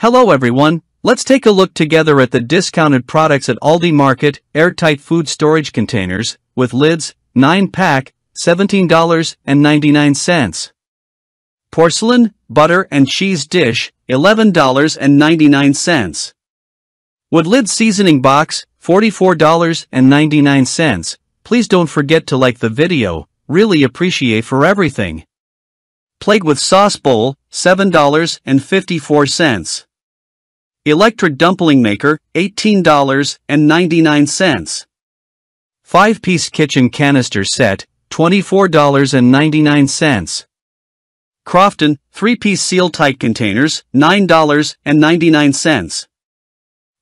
Hello everyone, let's take a look together at the discounted products at Aldi Market, airtight food storage containers, with lids, 9 pack, $17.99. Porcelain, butter and cheese dish, $11.99. Wood lid seasoning box, $44.99. Please don't forget to like the video, really appreciate for everything. Plate with sauce bowl, $7.54. Electric dumpling maker, $18.99. 5-piece kitchen canister set, $24.99. Crofton, 3-piece seal-tight containers, $9.99.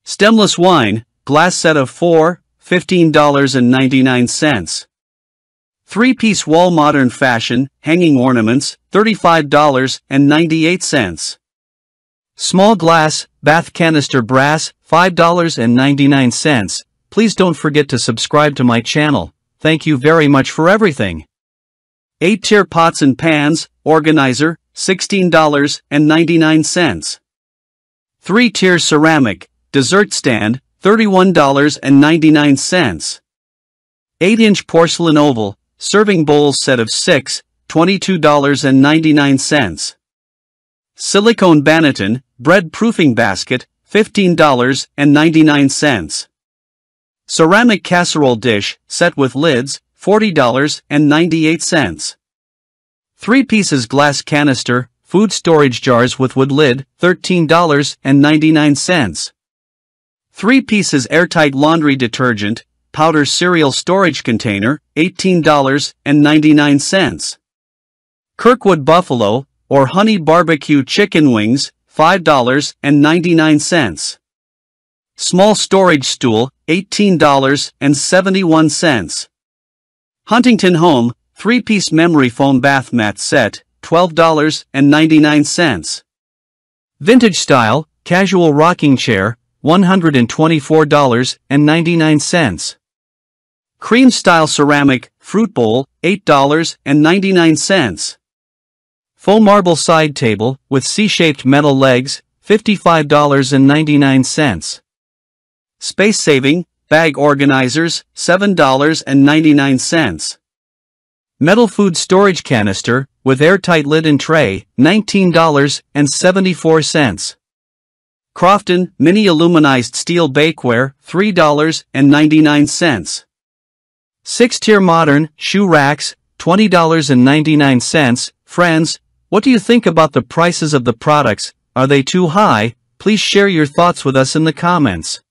Stemless wine, glass set of 4, $15.99. 3-piece wall modern fashion, hanging ornaments, $35.98. Small glass, bath canister brass, $5.99. Please don't forget to subscribe to my channel. Thank you very much for everything. 8-tier pots and pans, organizer, $16.99. 3-tier ceramic, dessert stand, $31.99. 8-inch porcelain oval, serving bowls set of 6, $22.99. Silicone Banneton, bread proofing basket, $15.99. Ceramic casserole dish, set with lids, $40.98. 3 pieces glass canister, food storage jars with wood lid, $13.99. 3 pieces airtight laundry detergent, powder cereal storage container, $18.99. Kirkwood Buffalo, or Honey Barbecue Chicken Wings, $5.99. Small storage stool, $18.71. Huntington Home, 3-piece memory foam bath mat set, $12.99. Vintage style, casual rocking chair, $124.99. Cream style ceramic, fruit bowl, $8.99. Faux marble side table, with C-shaped metal legs, $55.99. Space saving, bag organizers, $7.99. Metal food storage canister, with airtight lid and tray, $19.74. Crofton Mini Aluminized Steel Bakeware, $3.99. 6-tier modern shoe racks, $20.99. Friends, what do you think about the prices of the products? Are they too high? Please share your thoughts with us in the comments.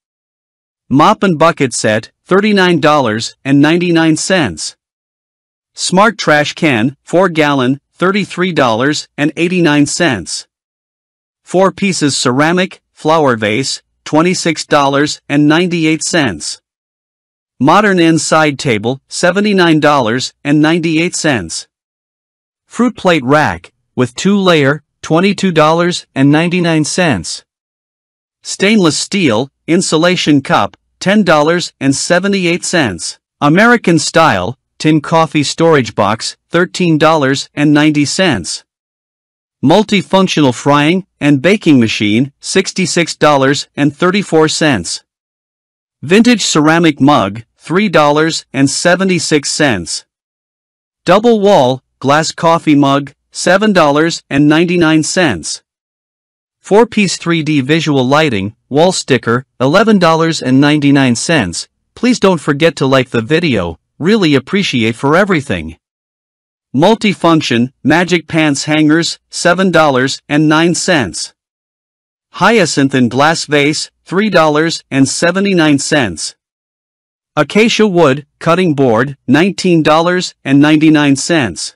Mop and bucket set, $39.99. Smart trash can, 4 gallon, $33.89. 4 pieces ceramic, flower vase, $26.98. Modern End Side table, $79.98. Fruit plate rack, with 2 layer, $22.99. Stainless steel, insulation cup, $10.78. American style, tin coffee storage box, $13.90. Multifunctional frying and baking machine, $66.34. Vintage ceramic mug, $3.76. Double wall, glass coffee mug, $7.99. 4-piece 3D visual lighting, wall sticker, $11.99. Please don't forget to like the video, really appreciate for everything. Multifunction, Magic Pants Hangers, $7.09. Hyacinth in Glass Vase, $3.79. Acacia Wood, Cutting Board, $19.99.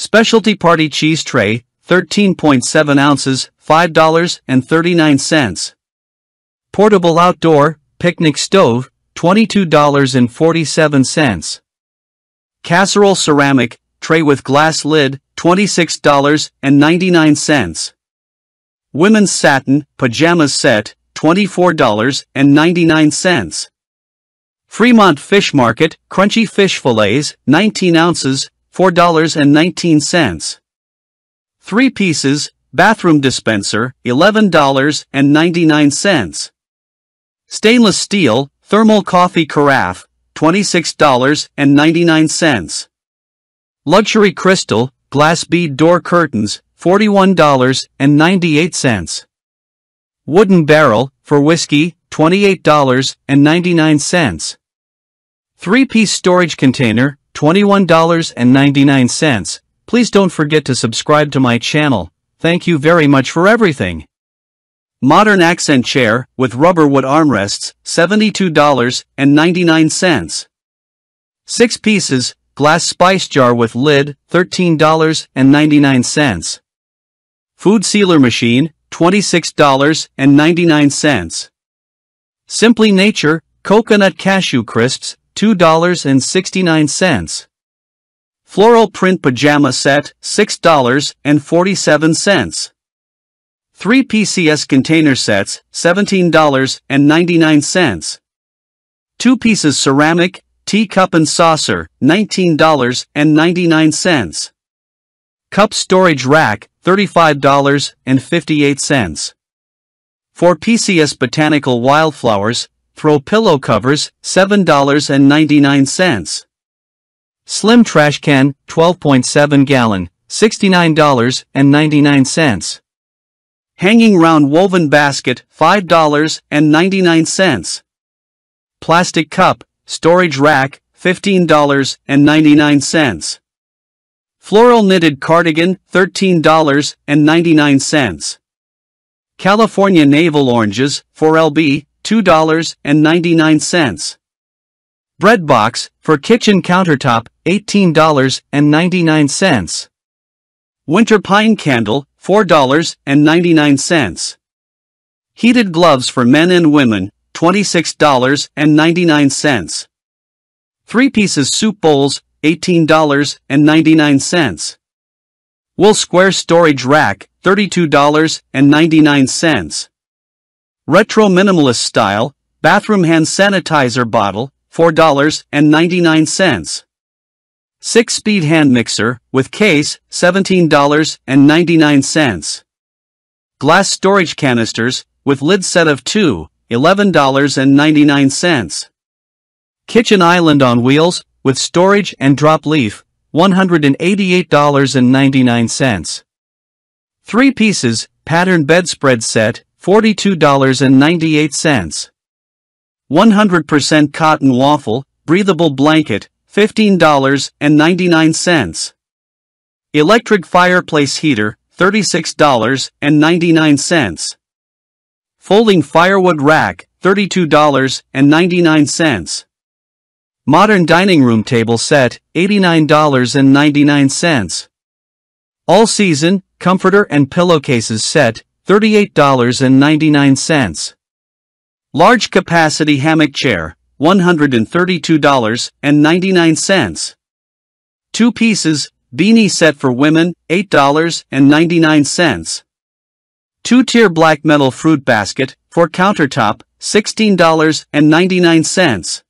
Specialty Party Cheese Tray, 13.7 ounces, $5.39. Portable Outdoor, Picnic Stove, $22.47. Casserole Ceramic, tray with glass lid, $26.99. Women's satin, pajamas set, $24.99. Fremont Fish Market, crunchy fish fillets, 19 ounces, $4.19. 3 pieces, Bathroom dispenser, $11.99. Stainless steel, thermal coffee carafe, $26.99. Luxury crystal, glass bead door curtains, $41.98. Wooden barrel, for whiskey, $28.99. Three-piece storage container, $21.99. Please don't forget to subscribe to my channel. Thank you very much for everything. Modern accent chair, with rubber wood armrests, $72.99. Six pieces, glass spice jar with lid, $13.99. Food sealer machine, $26.99. Simply Nature, coconut cashew crisps, $2.69. Floral print pajama set, $6.47. 3 PCS container sets, $17.99. 2 pieces ceramic, teacup and saucer, $19.99. Cup storage rack, $35.58. 4 PCS botanical wildflowers, throw pillow covers, $7.99. Slim trash can, 12.7 gallon, $69.99. Hanging round woven basket, $5.99. Plastic cup, storage rack, $15.99. Floral knitted cardigan, $13.99. California navel oranges, 4LB, $2.99. Bread box, for kitchen countertop, $18.99. Winter pine candle, $4.99. Heated gloves for men and women, $26.99. Three pieces soup bowls, $18.99. Wool square storage rack, $32.99. Retro minimalist style, bathroom hand sanitizer bottle, $4.99. 6-speed hand mixer, with case, $17.99. Glass storage canisters, with lid set of 2, $11.99. Kitchen island on wheels, with storage and drop leaf, $188.99. 3 pieces, pattern bedspread set, $42.98. 100% cotton waffle, breathable blanket, $15.99. Electric fireplace heater, $36.99. Folding firewood rack, $32.99. Modern dining room table set, $89.99. All season, comforter and pillowcases set, $38.99. Large capacity hammock chair, $132.99. Two pieces, beanie set for women, $8.99. Two-tier black metal fruit basket, for countertop, $16.99.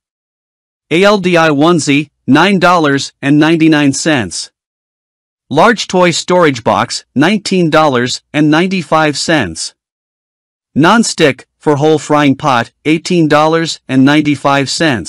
ALDI onesie, $9.99. Large toy storage box, $19.95. Non-stick, for whole frying pot, $18.95.